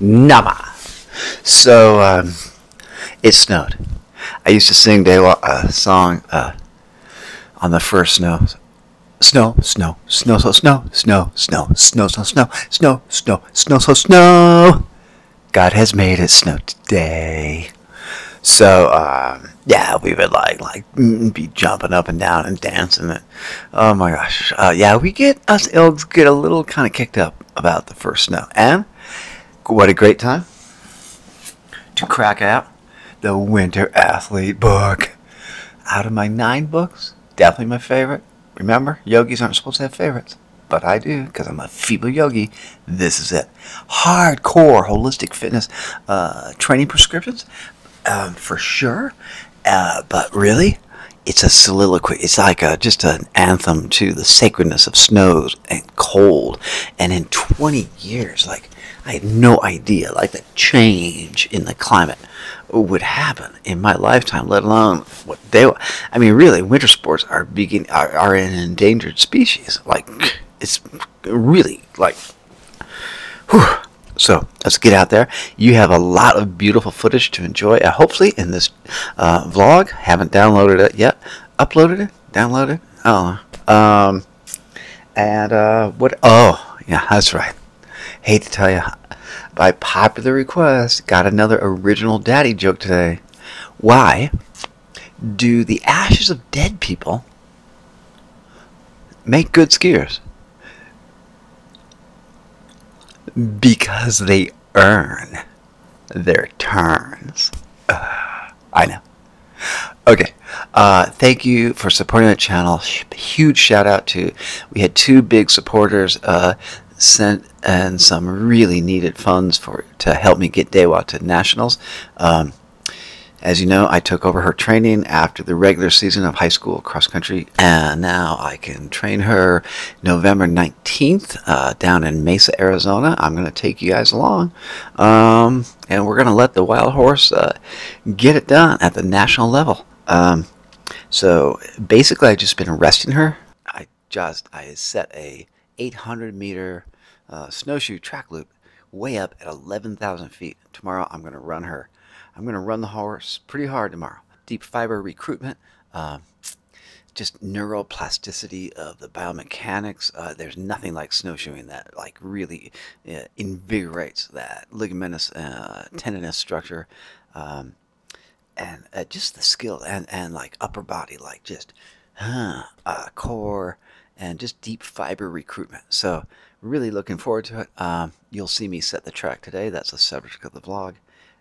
Nama. So, um, it snowed. I used to sing a uh, song uh, on the first snow. Snow, snow, snow, so snow, snow, snow, snow, so snow, snow, snow, snow, so snow. God has made it snow today. So um, yeah, we would like like mm, be jumping up and down and dancing. And, oh my gosh, uh, yeah, we get us ilgs get a little kind of kicked up about the first snow, and what a great time to crack out the Winter Athlete book. Out of my nine books, definitely my favorite. Remember, yogis aren't supposed to have favorites, but I do because I'm a feeble yogi. This is it. Hardcore Wholistic Fitness uh, training prescriptions um, for sure. Uh, but really, it's a soliloquy. It's like a, just an anthem to the sacredness of snows and cold. And in 20 years, like, I had no idea, like, the change in the climate would happen in my lifetime, let alone what they. Were. I mean, really, winter sports are begin are, are an endangered species. Like, it's really like. Whew, so let's get out there. You have a lot of beautiful footage to enjoy. Uh, hopefully, in this uh, vlog, haven't downloaded it yet. Uploaded it, downloaded. Oh, um, and uh, what? Oh, yeah, that's right. Hate to tell you, by popular request, got another original daddy joke today. Why do the ashes of dead people make good skiers? because they earn their turns. Uh, I know. Okay. Uh, thank you for supporting the channel. Huge shout out to we had two big supporters uh, sent and some really needed funds for to help me get Dewa to nationals. Um, as you know, I took over her training after the regular season of high school cross country, and now I can train her November 19th uh, down in Mesa, Arizona. I'm going to take you guys along, um, and we're going to let the wild horse uh, get it done at the national level. Um, so basically, I've just been resting her. I just I set a 800 meter uh, snowshoe track loop way up at 11,000 feet. Tomorrow, I'm going to run her. I'm going to run the horse pretty hard tomorrow. Deep fiber recruitment, uh, just neuroplasticity of the biomechanics. Uh, there's nothing like snowshoeing that like really uh, invigorates that ligamentous uh, tendinous structure. Um, and uh, just the skill and, and like upper body, like just huh, uh, core and just deep fiber recruitment. So really looking forward to it. Um, you'll see me set the track today. That's the subject of the vlog.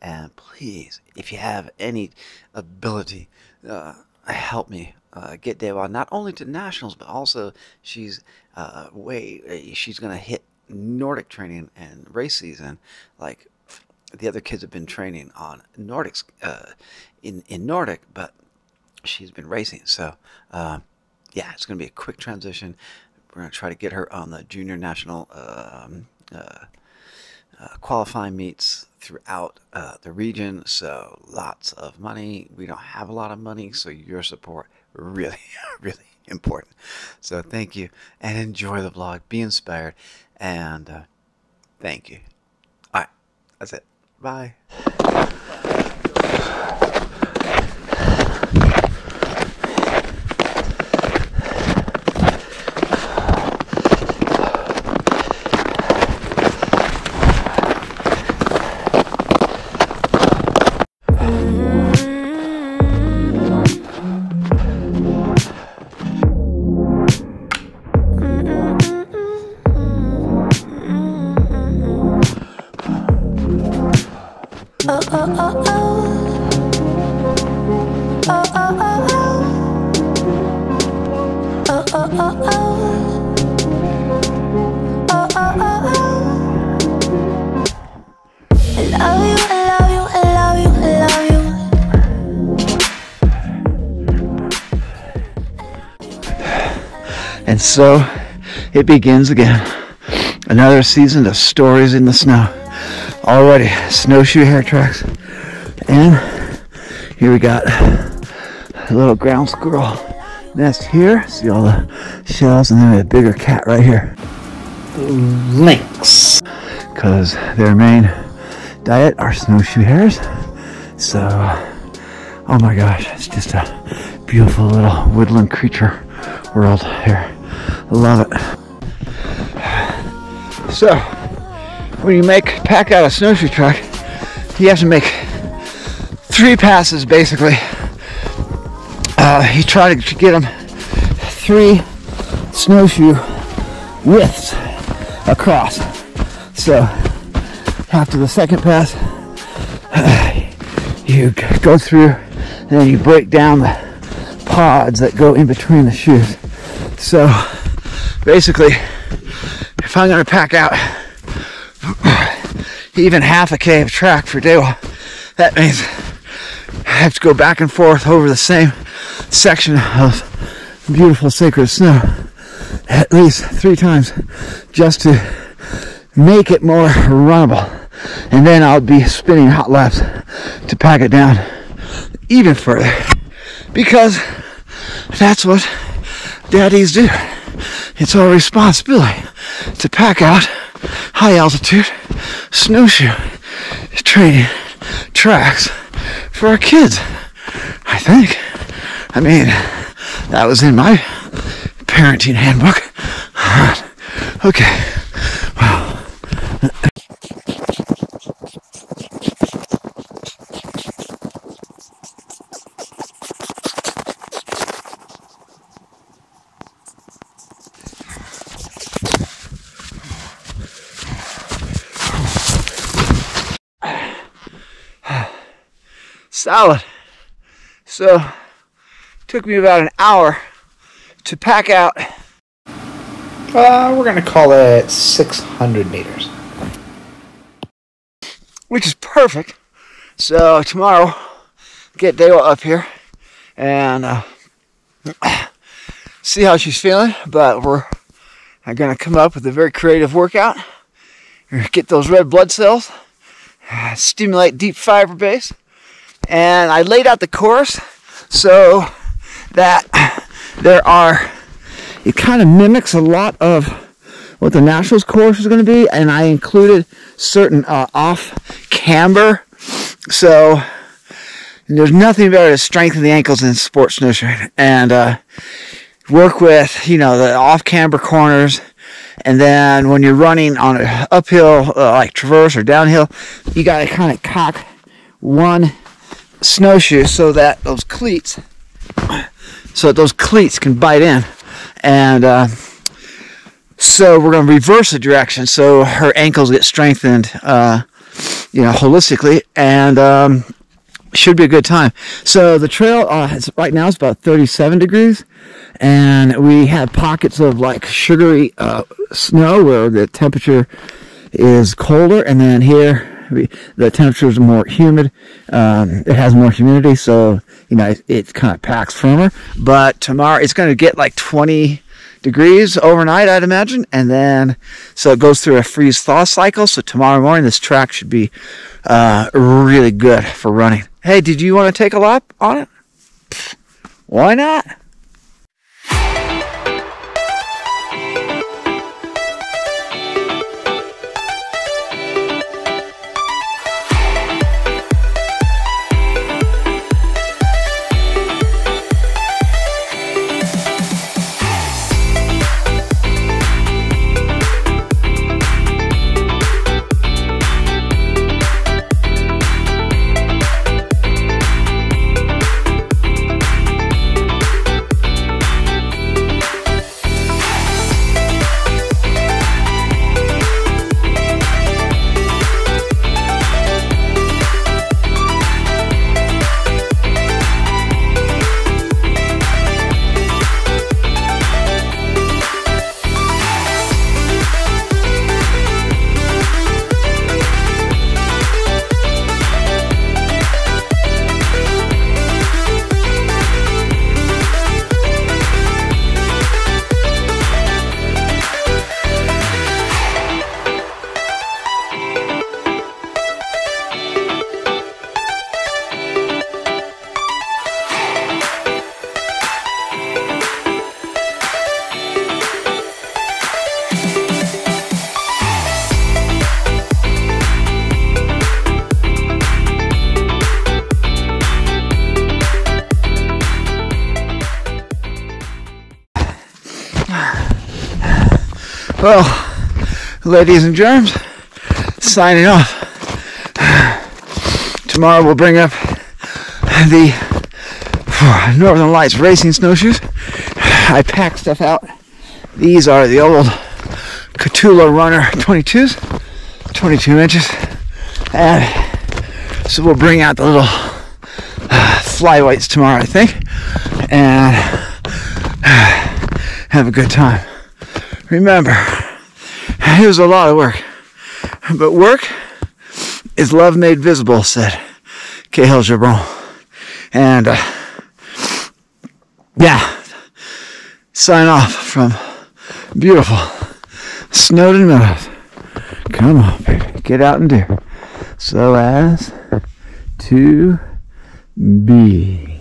And please, if you have any ability, uh, help me uh, get Dewa not only to nationals, but also she's uh, way uh, she's gonna hit Nordic training and race season like the other kids have been training on Nordics uh, in in Nordic, but she's been racing. So uh, yeah, it's gonna be a quick transition. We're gonna try to get her on the junior national um, uh, uh, qualifying meets throughout uh, the region. So lots of money. We don't have a lot of money, so your support really, really important. So thank you and enjoy the vlog. Be inspired and uh, thank you. All right, that's it. Bye. And so it begins again. Another season of stories in the snow. Already snowshoe hare tracks. And here we got a little ground squirrel nest here. See all the shells and then a bigger cat right here. Lynx. Because their main diet are snowshoe hares. So, oh my gosh, it's just a beautiful little woodland creature world here. Love it. So, when you make pack out a snowshoe truck, you have to make three passes basically. Uh, you try to get them three snowshoe widths across. So after the second pass, you go through and then you break down the pods that go in between the shoes. So basically, if I'm to pack out even half a K of track for one, that means I have to go back and forth over the same section of beautiful sacred snow at least three times just to make it more runnable. And then I'll be spinning hot laps to pack it down even further. Because that's what daddies do. It's our responsibility to pack out high altitude snowshoe training tracks for our kids. I think. I mean, that was in my parenting handbook. Okay. Solid. So, took me about an hour to pack out. Uh, we're gonna call it 600 meters. which is perfect. So tomorrow, get Dewa up here and uh, see how she's feeling. But we're gonna come up with a very creative workout. Get those red blood cells, stimulate deep fiber base, and I laid out the course so that there are. It kind of mimics a lot of what the Nationals course is going to be, and I included certain uh, off camber. So there's nothing better to strengthen the ankles in sports snowshoeing and uh, work with you know the off camber corners. And then when you're running on an uphill, uh, like traverse or downhill, you got to kind of cock one snowshoe so that those cleats, so that those cleats can bite in. And uh, so we're going to reverse the direction so her ankles get strengthened, uh, you know, holistically, and um, should be a good time. So the trail uh, right now is about 37 degrees, and we have pockets of like sugary uh, snow where the temperature is colder, and then here the temperature is more humid. Um, it has more humidity, so you know it, it kind of packs firmer. But tomorrow it's going to get like 20 degrees overnight, I'd imagine, and then so it goes through a freeze thaw cycle. So tomorrow morning, this track should be uh, really good for running. Hey, did you want to take a lap on it? Why not? Well, ladies and germs, signing off. Tomorrow we'll bring up the Northern Lites racing snowshoes. I packed stuff out. These are the old Catula Runner 22s, 22 inches. And so we'll bring out the little uh, flyweights tomorrow, I think, and have a good time. Remember, it was a lot of work, but work is love made visible, said Kahlil Gibran. And uh, yeah, sign off from beautiful Snowden Meadows. Come on, baby, get out and do so as to be.